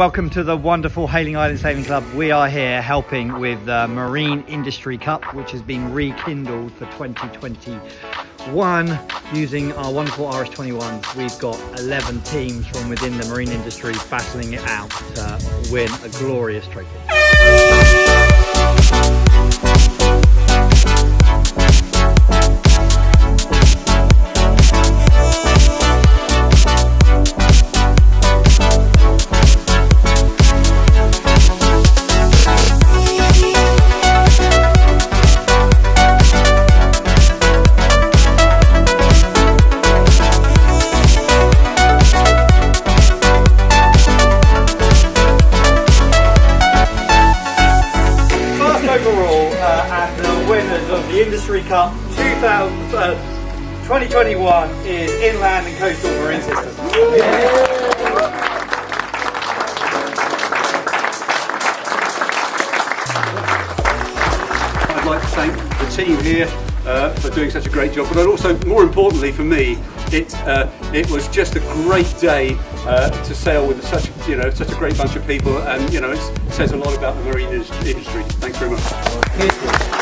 welcome to the wonderful Hayling Island Sailing Club. We are here helping with the Marine Industry Cup, which has been rekindled for 2021 using our wonderful RS21s. We've got 11 teams from within the marine industry battling it out to win a glorious trophy. Overall, uh, and the winners of the Industry Cup 2000, uh, 2021 is Inland and Coastal Marina Systems. I'd like to thank the team here uh, for doing such a great job, but also, more importantly for me, it uh, it was just a great day uh, to sail with such you know such a great bunch of people, and you know it says a lot about the marine industry. Thanks very much.